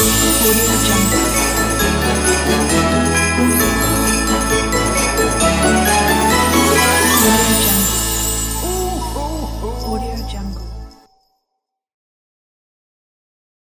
Audio Jungle.